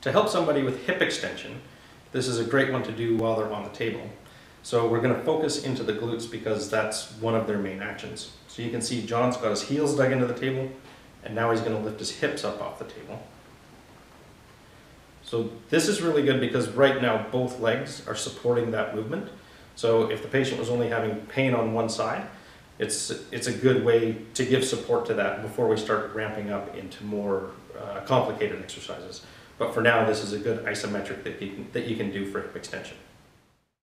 to help somebody with hip extension, this is a great one to do while they're on the table. So we're going to focus into the glutes because that's one of their main actions. So you can see John's got his heels dug into the table, and now he's going to lift his hips up off the table. So this is really good because right now both legs are supporting that movement. So if the patient was only having pain on one side, it's, it's a good way to give support to that before we start ramping up into more uh, complicated exercises. But for now, this is a good isometric that you can, that you can do for hip extension.